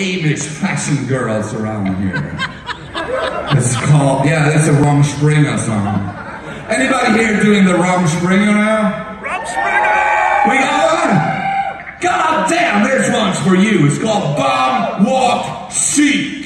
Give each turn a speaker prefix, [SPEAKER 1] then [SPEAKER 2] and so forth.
[SPEAKER 1] Amish fashion girls around here. It's called, yeah, that's a Rumspringa song. Anybody here doing the Rumspringa now?
[SPEAKER 2] Rumspringa!
[SPEAKER 1] We got one? God damn, there's one for you. It's called Bomb Walk Sheep.